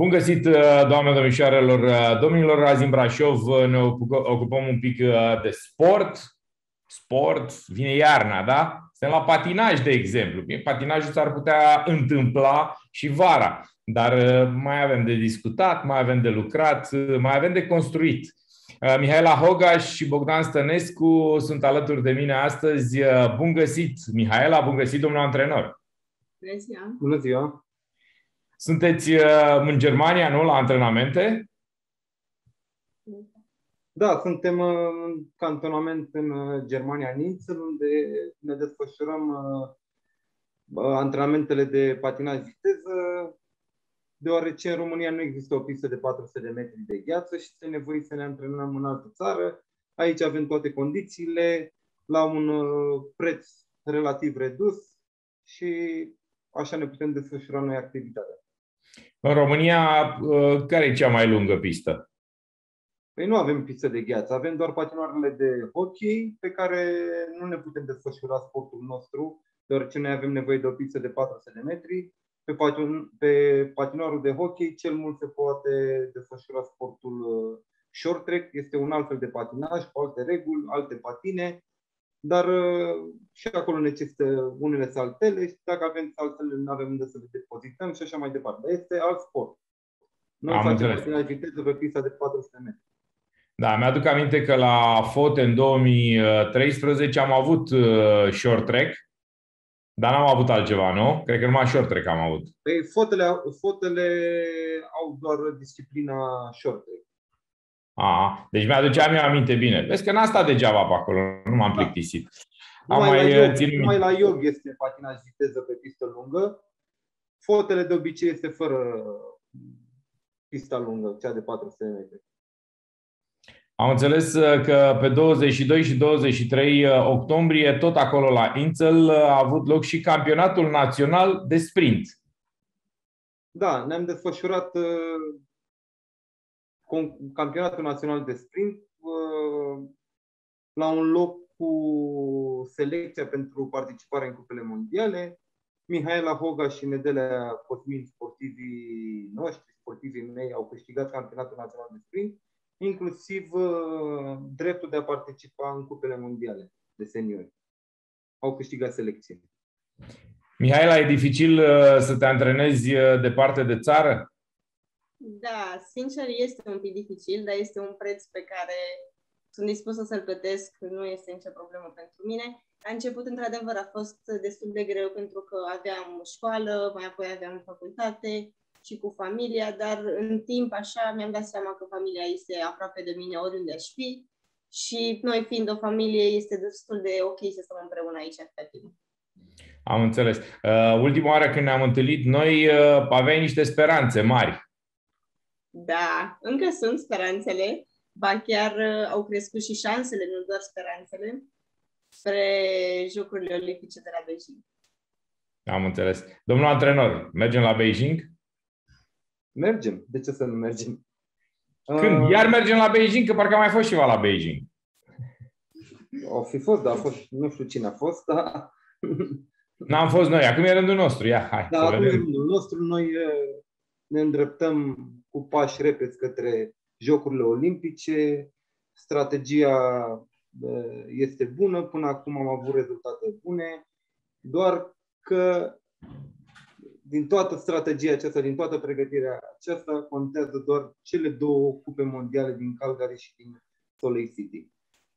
Bun găsit, uh, doamne, domnișoarelor, uh, domnilor. Azi în Brașov uh, ne ocupăm un pic de sport. Sport, vine iarna, da? Suntem la patinaj, de exemplu. Patinajul s-ar putea întâmpla și vara, dar mai avem de discutat, mai avem de lucrat, mai avem de construit. Mihaela Hogaș și Bogdan Stănescu sunt alături de mine astăzi. Bun găsit, Mihaela, bun găsit, domnul antrenor. Bună ziua! Bună ziua! Sunteți uh, în Germania, nu, la antrenamente? Da, suntem uh, în cantonament în uh, Germania, Nințel, unde ne desfășurăm antrenamentele de patinaj viteză, deoarece în România nu există o pistă de 400 de metri de gheață și este nevoie să ne antrenăm în altă țară. Aici avem toate condițiile, la un preț relativ redus și așa ne putem desfășura noi activitatea. În România, uh, care e cea mai lungă pistă? Păi nu avem pistă de gheață, avem doar patinoarele de hockey pe care nu ne putem desfășura sportul nostru, deoarece noi avem nevoie de o pistă de 400 de metri. Pe, patin, pe patinoarul de hockey cel mult se poate desfășura sportul uh, short track, este un alt fel de patinaj cu alte reguli, alte patine dar uh, și acolo necesită unele saltele și dacă avem saltele, nu avem unde să le depozităm și așa mai departe. Este alt sport. Noi Am facem patinaj viteză pe pista de 400 metri. Da, mi-aduc aminte că la FOT în 2013 am avut uh, short track, dar n-am avut altceva, nu? Cred că numai short track am avut. Păi fotele, fotele au doar disciplina short track. A, deci mi-aducea mie aminte bine. Vezi că n-a stat degeaba pe acolo, nu m-am da. plictisit. Am numai, mai la iog, numai la iog este patinaj viteză pe pistă lungă. Fotele de obicei este fără pista lungă, cea de 400 metri. Am înțeles uh, că pe 22 și 23 uh, octombrie, tot acolo la Ințel, uh, a avut loc și campionatul național de sprint. Da, ne-am desfășurat campionatul național de sprint uh, la un loc cu selecția pentru participare în cupele mondiale. Mihaela Hoga și Nedelea Cosmin, sportivii noștri, sportivii mei, au câștigat campionatul național de sprint, inclusiv uh, dreptul de a participa în cupele mondiale de seniori. Au câștigat selecție. Mihaela, e dificil uh, să te antrenezi departe de țară? Da, sincer este un pic dificil, dar este un preț pe care sunt dispusă să-l plătesc, nu este nicio problemă pentru mine. La început, într-adevăr, a fost destul de greu pentru că aveam școală, mai apoi aveam facultate și cu familia, dar în timp așa mi-am dat seama că familia este aproape de mine oriunde aș fi și noi fiind o familie este destul de ok să stăm împreună aici atâta timp. Am înțeles. Uh, ultima oară când ne-am întâlnit, noi uh, aveai niște speranțe mari da, încă sunt speranțele, ba chiar uh, au crescut și șansele, nu doar speranțele, spre Jocurile Olimpice de la Beijing. Am înțeles. Domnul antrenor, mergem la Beijing? Mergem. De ce să nu mergem? Când? Uh... Iar mergem la Beijing? Că parcă a mai fost ceva la Beijing. O fi fost, dar a fost, nu știu cine a fost, dar... N-am fost noi, acum e rândul nostru, ia, hai. Da, acum vedem. e rândul nostru, noi uh, ne îndreptăm cu pași repezi către Jocurile Olimpice. Strategia este bună, până acum am avut rezultate bune, doar că din toată strategia aceasta, din toată pregătirea aceasta, contează doar cele două cupe mondiale din Calgary și din Salt Lake City.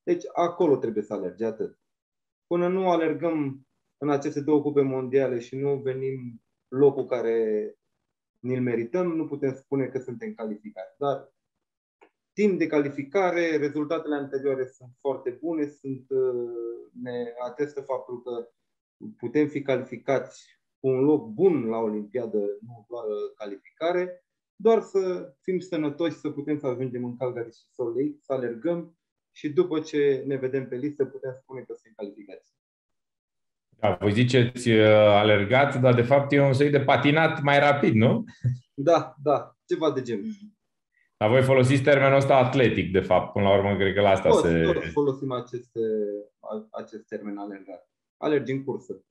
Deci acolo trebuie să alergi atât. Până nu alergăm în aceste două cupe mondiale și nu venim locul care ni-l merităm, nu putem spune că suntem calificați. Dar timp de calificare, rezultatele anterioare sunt foarte bune, sunt, uh, ne atestă faptul că putem fi calificați cu un loc bun la Olimpiadă, nu doar calificare, doar să fim sănătoși, să putem să ajungem în Calgary și Salt Lake, să alergăm și după ce ne vedem pe listă putem spune că suntem calificați. Da, voi ziceți uh, alergat, dar de fapt e un soi de patinat mai rapid, nu? Da, da, ceva de genul. Dar voi folosiți termenul ăsta atletic, de fapt, până la urmă, cred că la asta toți, se... Toți folosim aceste, acest termen alergat. Alergi în cursă.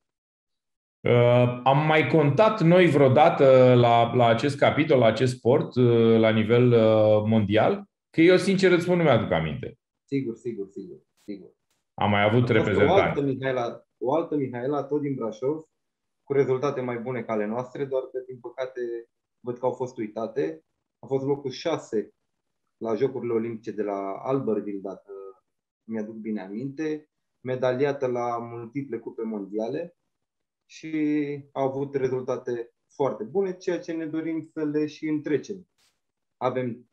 Uh, am mai contat noi vreodată la, la acest capitol, la acest sport, uh, la nivel uh, mondial? Că eu, sincer, îți spun, nu mi-aduc aminte. Sigur, sigur, sigur. sigur. Am mai avut reprezentanți. O altă, Mihaela, o altă Mihaela, tot din Brașov, cu rezultate mai bune ca ale noastre, doar că, din păcate, văd că au fost uitate. A fost locul 6 la Jocurile Olimpice de la Albertville, dacă mi-aduc bine aminte, medaliată la multiple cupe mondiale și au avut rezultate foarte bune, ceea ce ne dorim să le și întrecem. Avem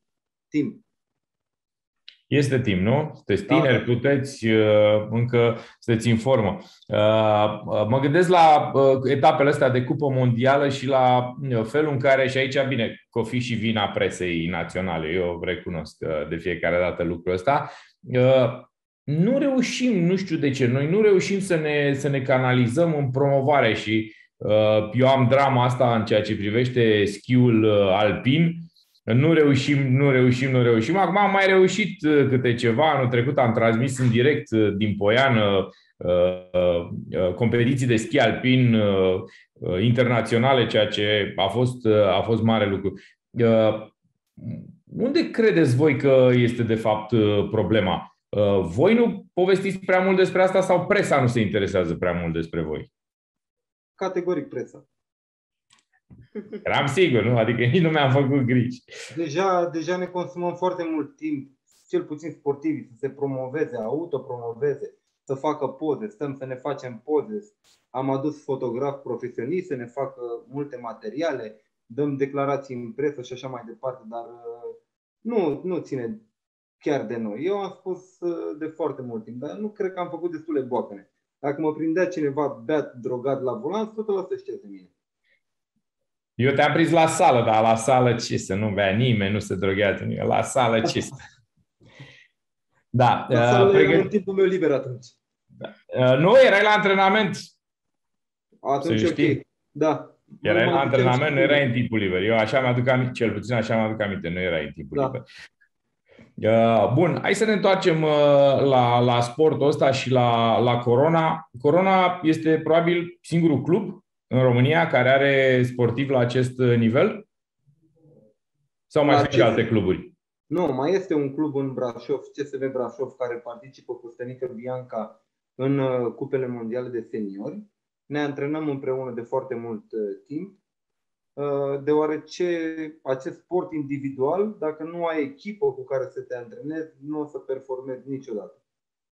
timp este timp, nu? Sunteți da, tineri, da. puteți uh, încă sunteți în formă. Uh, uh, mă gândesc la etapele astea de cupă mondială și la felul în care, și aici, bine, că fi și vina presei naționale, eu recunosc de fiecare dată lucrul ăsta, nu reușim, nu știu de ce, noi nu reușim să ne, să ne canalizăm în promovare și eu am drama asta în ceea ce privește schiul alpin, nu reușim, nu reușim, nu reușim. Acum am mai reușit uh, câte ceva. Anul trecut am transmis în direct uh, din Poiană uh, competiții de schi alpin internaționale, ceea ce a fost, a fost mare lucru. Unde credeți voi că este de fapt problema? Voi nu povestiți prea mult despre asta sau presa nu se interesează prea mult despre voi? Categoric presa. Eram sigur, nu? Adică nici nu mi-am făcut griji. Deja, deja ne consumăm foarte mult timp, cel puțin sportivii, să se promoveze, autopromoveze, să facă poze, stăm să ne facem poze. Am adus fotograf profesionist să ne facă multe materiale, dăm declarații în presă și așa mai departe, dar uh, nu, nu ține chiar de noi. Eu am spus uh, de foarte mult timp, dar nu cred că am făcut destule boacăne. Dacă mă prindea cineva beat, drogat la volan, tot ăla să știe de mine. Eu te-am prins la sală, dar la sală ce să nu bea nimeni, nu se droghează nimeni. La sală ce să... Da. La sală uh, pregăt... în timpul meu liber atunci. Da. Uh, nu, erai la antrenament. Atunci ok. Da. Erai la antrenament, nu erai în timpul liber. Eu așa mi-aduc aminte, cel puțin așa mi-aduc aminte, nu erai în timpul da. liber. Uh, bun, hai să ne întoarcem uh, la, la sportul ăsta și la, la Corona. Corona este probabil singurul club în România care are sportiv la acest nivel? Sau mai sunt și alte cluburi? Nu, mai este un club în Brașov, CSV Brașov, care participă cu Stănică Bianca în uh, cupele mondiale de seniori. Ne antrenăm împreună de foarte mult uh, timp, uh, deoarece acest sport individual, dacă nu ai echipă cu care să te antrenezi, nu o să performezi niciodată.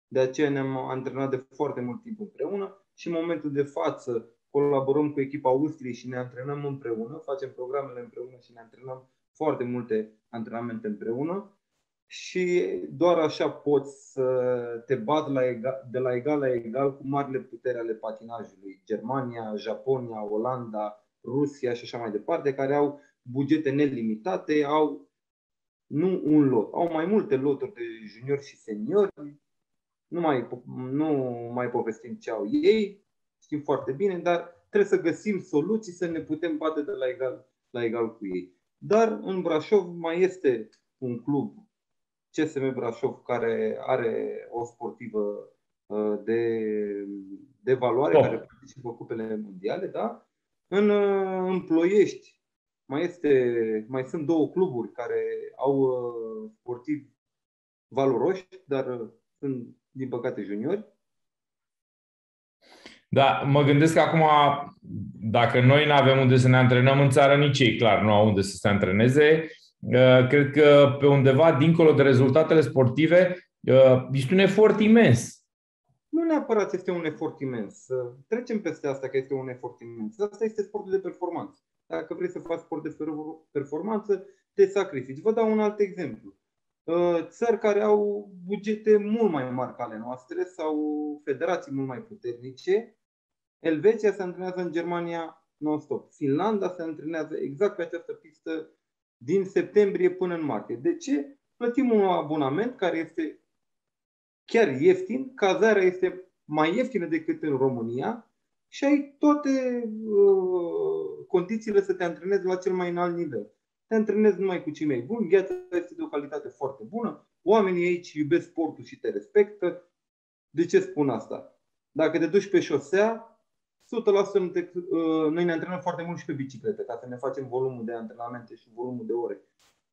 De aceea ne-am antrenat de foarte mult timp împreună și în momentul de față colaborăm cu echipa Austriei și ne antrenăm împreună, facem programele împreună și ne antrenăm foarte multe antrenamente împreună și doar așa poți să te bat la egal, de la egal la egal cu marile puteri ale patinajului. Germania, Japonia, Olanda, Rusia și așa mai departe, care au bugete nelimitate, au nu un lot, au mai multe loturi de juniori și seniori, nu mai, nu mai povestim ce au ei, știm foarte bine, dar trebuie să găsim soluții să ne putem bate de la egal, la egal cu ei. Dar în Brașov mai este un club, CSM Brașov, care are o sportivă uh, de, de valoare, oh. care participă cupele mondiale, da? În, uh, în Ploiești mai, este, mai sunt două cluburi care au uh, sportivi valoroși, dar sunt, din păcate, juniori. Da, mă gândesc că acum, dacă noi nu avem unde să ne antrenăm în țară, nici ei, clar, nu au unde să se antreneze. Uh, cred că pe undeva, dincolo de rezultatele sportive, uh, este un efort imens. Nu neapărat este un efort imens. Trecem peste asta că este un efort imens. Asta este sportul de performanță. Dacă vrei să faci sport de performanță, te sacrifici. Vă dau un alt exemplu. Uh, țări care au bugete mult mai mari ca ale noastre sau federații mult mai puternice Elveția se antrenează în Germania non-stop. Finlanda se antrenează exact pe această pistă din septembrie până în martie. De ce? Plătim un abonament care este chiar ieftin, cazarea este mai ieftină decât în România și ai toate uh, condițiile să te antrenezi la cel mai înalt nivel. te antrenezi numai cu cei mai buni, gheața este de o calitate foarte bună, oamenii aici iubesc sportul și te respectă. De ce spun asta? Dacă te duci pe șosea, 100% nu te, uh, noi ne antrenăm foarte mult și pe bicicletă, ca să ne facem volumul de antrenamente și volumul de ore.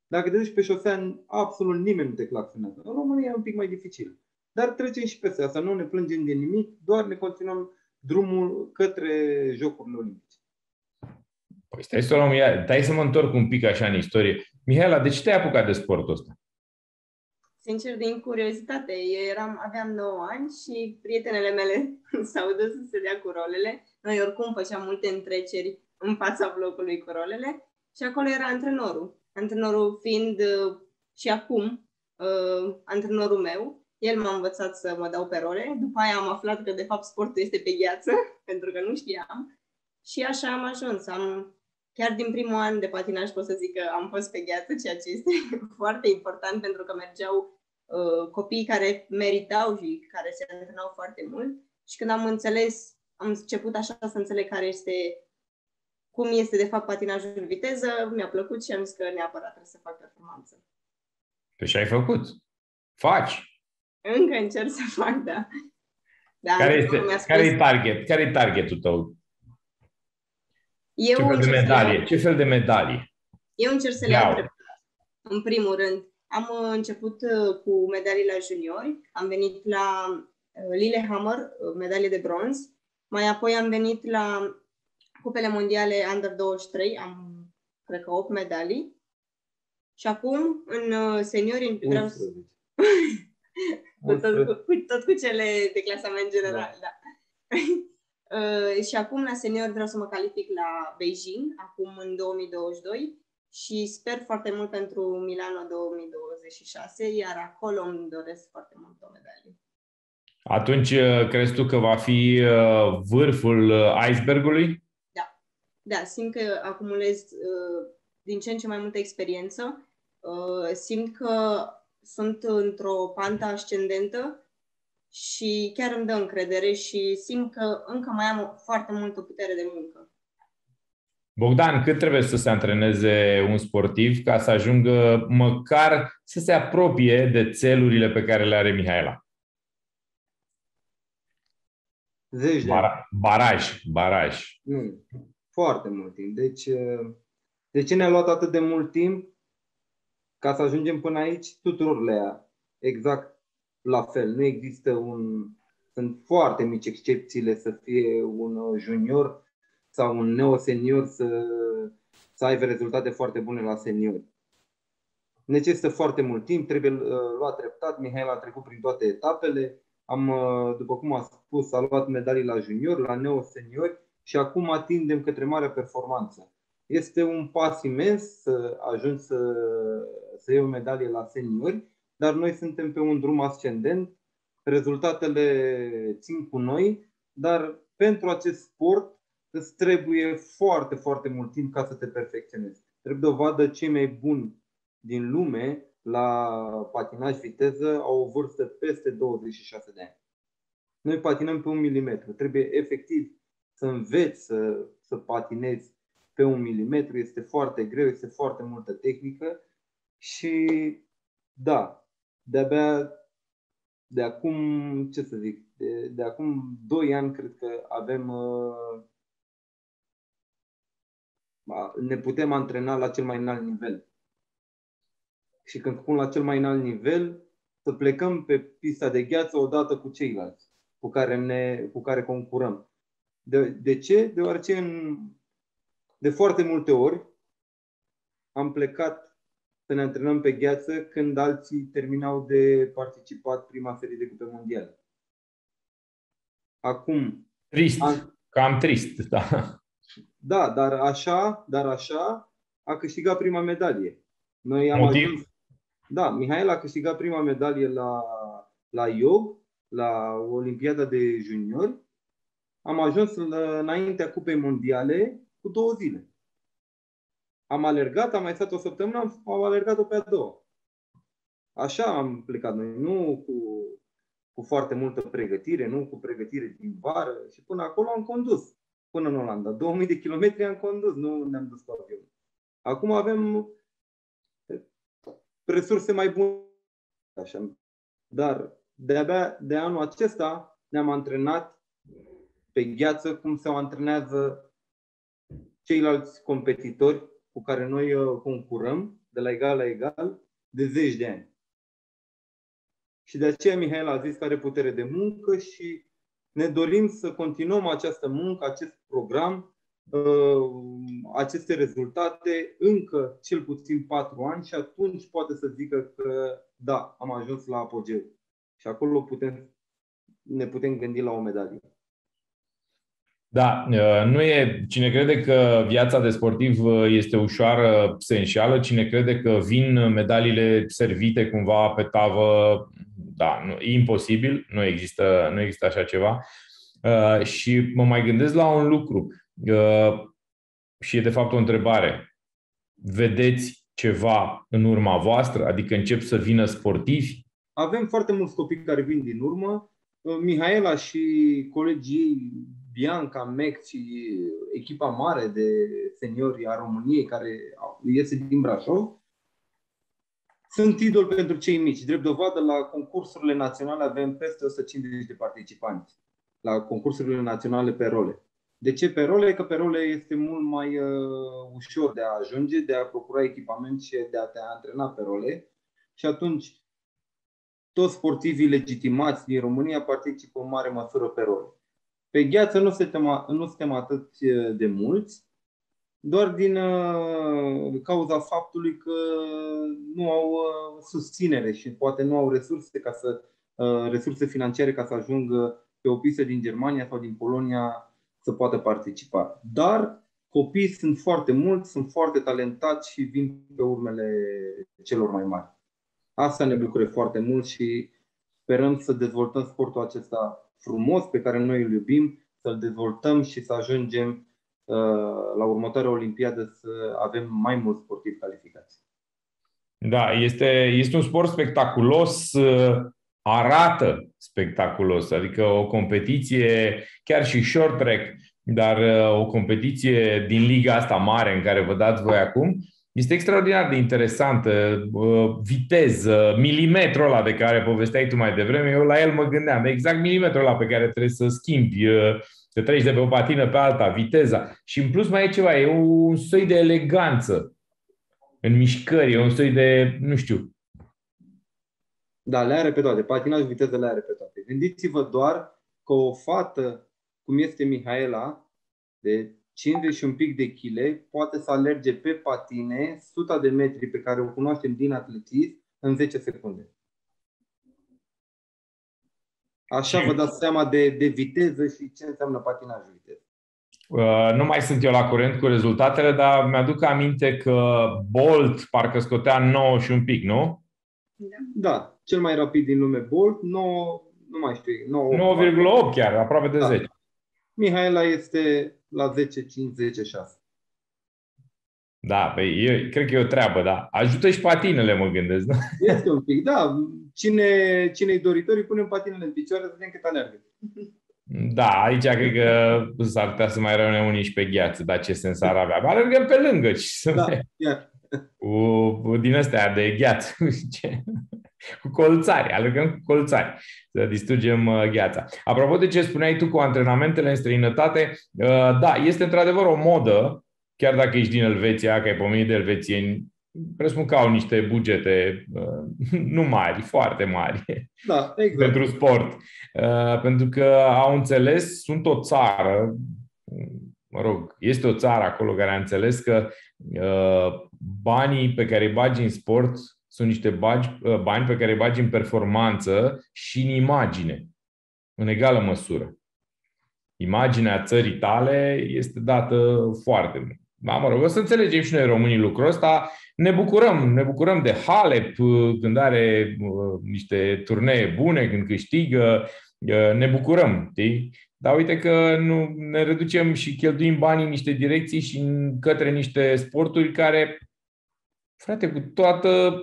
Dacă te duci pe șosea, absolut nimeni nu te claxonează. În România e un pic mai dificil. Dar trecem și peste asta, nu ne plângem de nimic, doar ne continuăm drumul către Jocurile Olimpice. Păi stai să, luăm, stai să mă întorc un pic așa în istorie. Mihaela, de ce te-ai apucat de sportul ăsta? Sincer, din curiozitate. Eu eram, aveam 9 ani și prietenele mele s-au dus să se dea cu rolele. Noi oricum făceam multe întreceri în fața blocului cu rolele și acolo era antrenorul. Antrenorul fiind uh, și acum uh, antrenorul meu el m-a învățat să mă dau pe role, după aia am aflat că de fapt sportul este pe gheață, pentru că nu știam. Și așa am ajuns. Am, chiar din primul an de patinaj pot să zic că am fost pe gheață, ceea ce este foarte important pentru că mergeau uh, copii care meritau și care se antrenau foarte mult. Și când am înțeles, am început așa să înțeleg care este cum este de fapt patinajul în viteză, mi-a plăcut și am zis că neapărat trebuie să fac performanță. Păi și ai făcut. Faci. Încă încerc să fac, da. da care, este, care e target? Care e targetul tău? Eu Ce fel de medalie? Ce fel de medalie? Eu încerc să le iau treptat. În primul rând, am uh, început uh, cu medalii la juniori, am venit la uh, Lillehammer, medalie de bronz, mai apoi am venit la Cupele Mondiale Under 23, am cred că 8 medalii. Și acum, în seniori, vreau să... cu tot, cu, cu, tot cu cele de clasament general, da. da. uh, și acum la senior vreau să mă calific la Beijing, acum în 2022 și sper foarte mult pentru Milano 2026, iar acolo îmi doresc foarte mult o medalie. Atunci uh, crezi tu că va fi uh, vârful uh, icebergului? Da. Da, simt că acumulez din ce în ce mai multă experiență. Simt că sunt într-o pantă ascendentă și chiar îmi dă încredere și simt că încă mai am foarte multă putere de muncă. Bogdan, cât trebuie să se antreneze un sportiv ca să ajungă măcar să se apropie de țelurile pe care le are Mihaela? Zeci de Bar- baraj, baraj. Nu, foarte mult timp. Deci, de ce ne-a luat atât de mult timp? Ca să ajungem până aici, tuturor le ia exact la fel. Nu există un. Sunt foarte mici excepțiile să fie un junior sau un neosenior să, să aibă rezultate foarte bune la senior. Necesită foarte mult timp, trebuie uh, luat treptat. Mihail a trecut prin toate etapele. Am, uh, după cum a spus, a luat medalii la junior, la neoseniori și acum atindem către mare performanță. Este un pas imens să ajungi să, să iei o medalie la seniori, dar noi suntem pe un drum ascendent, rezultatele țin cu noi, dar pentru acest sport îți trebuie foarte, foarte mult timp ca să te perfecționezi. Trebuie dovadă cei mai buni din lume la patinaj viteză au o vârstă peste 26 de ani. Noi patinăm pe un milimetru. Trebuie efectiv să înveți să, să patinezi pe un milimetru, este foarte greu, este foarte multă tehnică și da, de-abia de acum, ce să zic, de, de acum 2 ani cred că avem uh, ne putem antrena la cel mai înalt nivel. Și când spun la cel mai înalt nivel, să plecăm pe pista de gheață odată cu ceilalți cu care, ne, cu care concurăm. De, de ce? Deoarece în de foarte multe ori am plecat să ne antrenăm pe gheață când alții terminau de participat prima serie de cupe mondiale. Acum. Trist. Am... Cam trist, da. Da, dar așa, dar așa a câștigat prima medalie. Noi am Motiv? ajuns. Da, Mihail a câștigat prima medalie la, la IOG, la Olimpiada de Juniori. Am ajuns înaintea Cupei Mondiale cu două zile. Am alergat, am mai stat o săptămână, am, am alergat-o pe a doua. Așa am plecat noi, nu cu, cu foarte multă pregătire, nu cu pregătire din vară și până acolo am condus, până în Olanda. 2000 de kilometri am condus, nu ne-am dus cu avionul. Acum avem resurse mai bune. Așa. Dar de-abia de anul acesta ne-am antrenat pe gheață cum se antrenează ceilalți competitori cu care noi uh, concurăm de la egal la egal de zeci de ani. Și de aceea Mihail a zis că are putere de muncă și ne dorim să continuăm această muncă, acest program, uh, aceste rezultate încă cel puțin patru ani și atunci poate să zică că da, am ajuns la apogeu. Și acolo putem, ne putem gândi la o medalie. Da, uh, nu e cine crede că viața de sportiv uh, este ușoară, se înșeală, cine crede că vin medaliile servite cumva pe tavă, da, nu, e imposibil, nu există, nu există așa ceva. Uh, și mă mai gândesc la un lucru și e de fapt o întrebare. Vedeți ceva în urma voastră? Adică încep să vină sportivi? Avem foarte mulți copii care vin din urmă. Mihaela și colegii Bianca, Mec și echipa mare de seniori a României care iese din Brașov, sunt idol pentru cei mici. Drept dovadă, la concursurile naționale avem peste 150 de participanți. La concursurile naționale pe role. De ce pe role? Că pe role este mult mai uh, ușor de a ajunge, de a procura echipament și de a te antrena pe role. Și atunci toți sportivii legitimați din România participă în mare măsură pe role. Pe gheață nu suntem, nu suntem atât de mulți, doar din uh, cauza faptului că nu au uh, susținere și poate nu au resurse, ca să, uh, resurse financiare ca să ajungă pe o pistă din Germania sau din Polonia să poată participa. Dar copiii sunt foarte mulți, sunt foarte talentați și vin pe urmele celor mai mari. Asta ne bucură foarte mult și sperăm să dezvoltăm sportul acesta frumos pe care noi îl iubim, să-l dezvoltăm și să ajungem uh, la următoarea Olimpiadă să avem mai mulți sportivi calificați. Da, este, este un sport spectaculos, uh, arată spectaculos, adică o competiție, chiar și short track, dar uh, o competiție din liga asta mare în care vă dați voi acum, este extraordinar de interesantă, viteză, milimetrul ăla de care povesteai tu mai devreme, eu la el mă gândeam, exact milimetrul ăla pe care trebuie să schimbi, să treci de pe o patină pe alta, viteza. Și în plus mai e ceva, e un soi de eleganță în mișcări, e un soi de, nu știu. Da, le are pe toate. Patinaj, viteză le are pe toate. Gândiți-vă doar că o fată, cum este Mihaela, de 50 și un pic de chile, poate să alerge pe patine 100 de metri pe care o cunoaștem din atletism în 10 secunde. Așa vă dați seama de, de viteză și ce înseamnă patinajul viteză. Uh, nu mai sunt eu la curent cu rezultatele, dar mi-aduc aminte că Bolt parcă scotea 9 și un pic, nu? Da, da cel mai rapid din lume Bolt, 9, nu mai știu, 9,8 chiar, aproape de da. 10. Mihaela este la 10, 5, 10, 6. Da, păi eu, cred că e o treabă, da. Ajută și patinele, mă gândesc. Da? Este un pic, da. Cine, cine-i doritor, îi punem patinele în picioare să vedem cât alergă. Da, aici cred că s-ar putea să mai rămâne uniți și pe gheață, dar ce sens ar avea? Alergăm pe lângă. Ce da, chiar. Cu, din astea de gheață. cu colțari, alergăm cu colțari, să distrugem uh, gheața. Apropo de ce spuneai tu cu antrenamentele în străinătate, uh, da, este într-adevăr o modă, chiar dacă ești din Elveția, că ai pomenit de elvețieni, presupun că au niște bugete uh, nu mari, foarte mari da, exact. pentru sport. Pentru că au înțeles, sunt o țară, mă rog, este o țară acolo care a înțeles că banii pe care îi bagi în sport sunt niște bagi, uh, bani pe care îi bagi în performanță și în imagine, în egală măsură. Imaginea țării tale este dată foarte mult. Da, mă rog, o să înțelegem și noi românii lucrul ăsta. Ne bucurăm, ne bucurăm de Halep uh, când are uh, niște turnee bune, când câștigă, ne bucurăm, știi? Dar uite că nu ne reducem și cheltuim banii în niște direcții și în, către niște sporturi care, frate, cu toată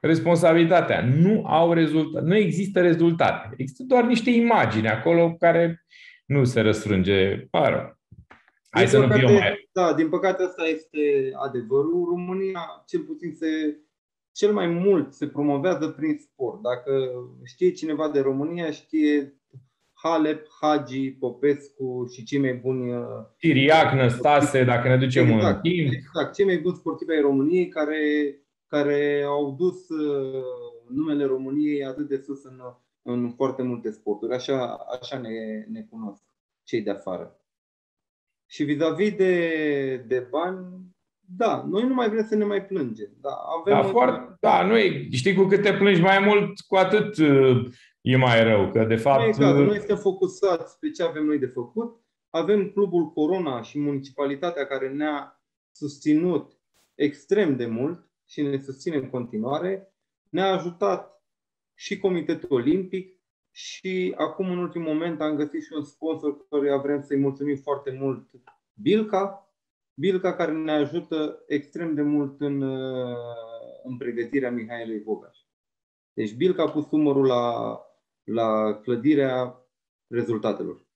responsabilitatea. Nu au rezultat, nu există rezultate. Există doar niște imagini acolo care nu se răsfrânge. Pară. Hai din să păcate, nu mai... Da, din păcate asta este adevărul. România cel puțin se cel mai mult se promovează prin sport. Dacă știe cineva de România, știe Halep, Hagi, Popescu și cei mai buni... Uh, Siriac, Năstase, dacă ne ducem exact, în timp. Exact, cei mai buni sportivi ai României care, care au dus uh, numele României atât de sus în, în foarte multe sporturi. Așa, așa ne, ne cunosc cei de afară. Și vis-a-vis de, de bani, da, noi nu mai vrem să ne mai plângem. Da, avem da, foarte, da nu e, știi, cu cât te plângi mai mult, cu atât uh, e mai rău. Că de fapt... Exact, noi suntem focusați pe ce avem noi de făcut. Avem Clubul Corona și municipalitatea care ne-a susținut extrem de mult și ne susține în continuare. Ne-a ajutat și Comitetul Olimpic și acum, în ultimul moment, am găsit și un sponsor căruia vrem să-i mulțumim foarte mult, Bilca. Bilca care ne ajută extrem de mult în, în pregătirea Mihailei Vogaș. Deci Bilca a pus numărul la, la clădirea rezultatelor.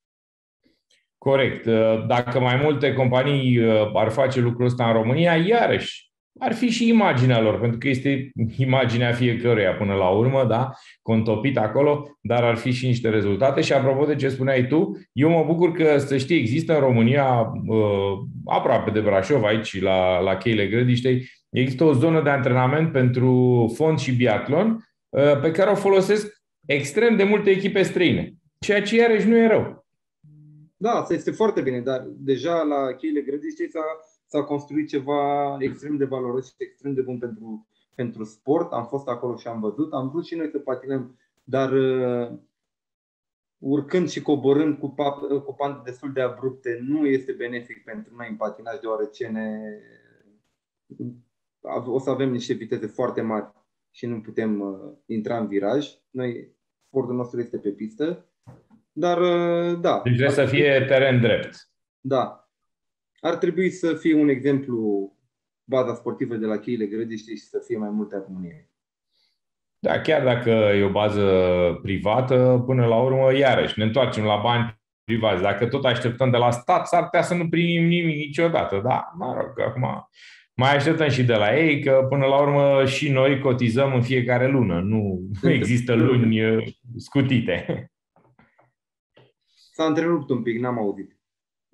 Corect. Dacă mai multe companii uh, ar face lucrul ăsta în România, iarăși ar fi și imaginea lor, pentru că este imaginea fiecăruia până la urmă, da, contopit acolo, dar ar fi și niște rezultate. Și apropo de ce spuneai tu, eu mă bucur că, să știi, există în România, uh, aproape de Brașov, aici, la, la cheile Grădiștei, există o zonă de antrenament pentru fond și biatlon, uh, pe care o folosesc extrem de multe echipe străine, ceea ce iarăși nu e rău. Da, asta este foarte bine, dar deja la cheile Grădiștei s-a s-a construit ceva extrem de valoros și extrem de bun pentru, pentru sport. Am fost acolo și am văzut. Am vrut și noi să patinăm, dar uh, urcând și coborând cu, pap, cu pante destul de abrupte nu este benefic pentru noi în patinaj, deoarece ne, o să avem niște viteze foarte mari și nu putem uh, intra în viraj. Noi, sportul nostru este pe pistă, dar uh, da. Deci trebuie să fie teren drept. Da, ar trebui să fie un exemplu baza sportivă de la cheile grădiște și să fie mai multe armonie. Da, chiar dacă e o bază privată, până la urmă, iarăși, ne întoarcem la bani privați. Dacă tot așteptăm de la stat, s-ar putea să nu primim nimic niciodată. Da, mă rog, acum mai așteptăm și de la ei, că până la urmă și noi cotizăm în fiecare lună. Nu, nu există luni uh, scutite. S-a întrerupt un pic, n-am auzit.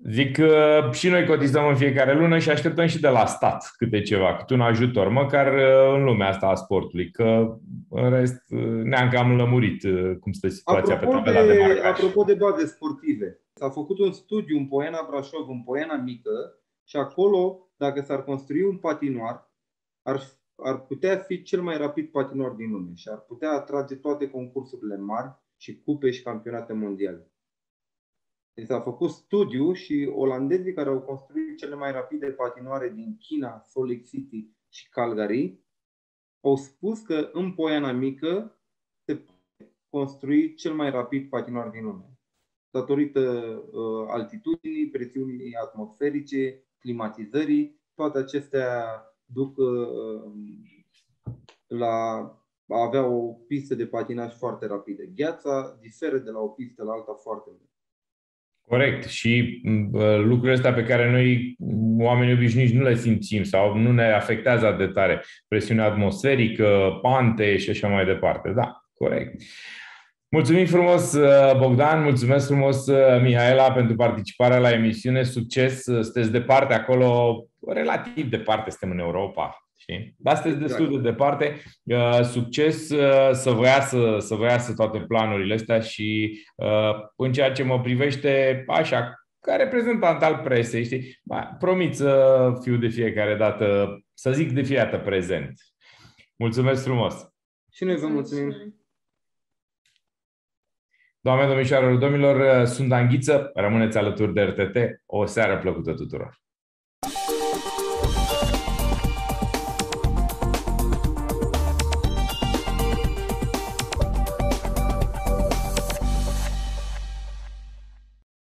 Zic că și noi cotizăm în fiecare lună și așteptăm și de la stat câte ceva, câte un ajutor, măcar uh, în lumea asta a sportului, că în rest uh, ne-am cam lămurit uh, cum stă situația apropo pe tabela de, de marcaj. Apropo de baze sportive, s-a făcut un studiu în Poiana Brașov, în Poiana Mică și acolo, dacă s-ar construi un patinoar, ar, ar putea fi cel mai rapid patinoar din lume și ar putea atrage toate concursurile mari și cupe și campionate mondiale. Deci s-a făcut studiu și olandezii care au construit cele mai rapide patinoare din China, Salt Lake City și Calgary, au spus că în Poiana Mică se poate construi cel mai rapid patinoar din lume. Datorită uh, altitudinii, presiunii atmosferice, climatizării, toate acestea duc uh, la a avea o pistă de patinaj foarte rapidă. Gheața diferă de la o pistă la alta foarte mult. Corect. Și lucrurile astea pe care noi, oamenii obișnuiți, nu le simțim sau nu ne afectează atât de tare. Presiunea atmosferică, pante și așa mai departe. Da, corect. Mulțumim frumos, Bogdan, mulțumesc frumos, Mihaela, pentru participarea la emisiune. Succes, sunteți departe acolo, relativ departe, suntem în Europa. Știi? Dar sunteți exact. destul de departe. Uh, succes uh, să vă iasă, să vă iasă toate planurile astea și uh, în ceea ce mă privește, așa, ca reprezentant al presei, știi? Ba, promit să fiu de fiecare dată, să zic de fiecare dată prezent. Mulțumesc frumos! Și noi vă mulțumim! Doamne, domnișoarelor, domnilor, sunt Anghiță, rămâneți alături de RTT. O seară plăcută tuturor!